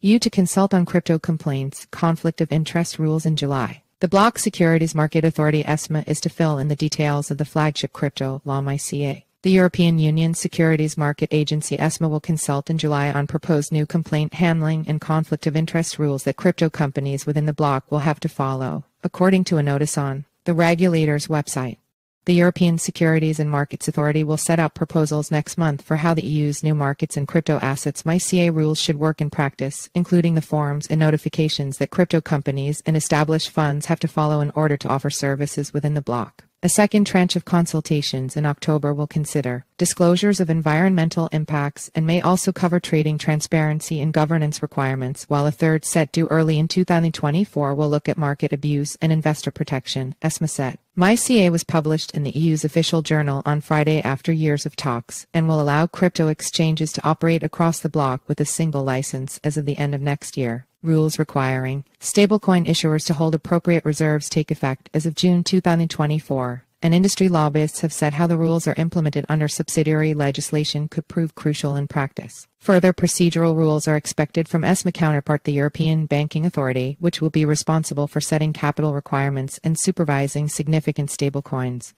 EU to consult on crypto complaints, conflict of interest rules in July. The Bloc Securities Market Authority ESMA is to fill in the details of the flagship crypto law MiCA. The European Union Securities Market Agency ESMA will consult in July on proposed new complaint handling and conflict of interest rules that crypto companies within the bloc will have to follow, according to a notice on the regulator's website. The European Securities and Markets Authority will set out proposals next month for how the EU's new markets in crypto assets MiCA rules should work in practice, including the forms and notifications that crypto companies and established funds have to follow in order to offer services within the bloc. A second tranche of consultations in October will consider disclosures of environmental impacts and may also cover trading transparency and governance requirements, while a third set due early in 2024 will look at market abuse and investor protection, ESMA said. MiCA was published in the EU's official journal on Friday after years of talks and will allow crypto exchanges to operate across the bloc with a single license as of the end of next year. Rules requiring stablecoin issuers to hold appropriate reserves take effect as of June 2024, and industry lobbyists have said how the rules are implemented under subsidiary legislation could prove crucial in practice. Further procedural rules are expected from ESMA counterpart the European Banking Authority, which will be responsible for setting capital requirements and supervising significant stablecoins.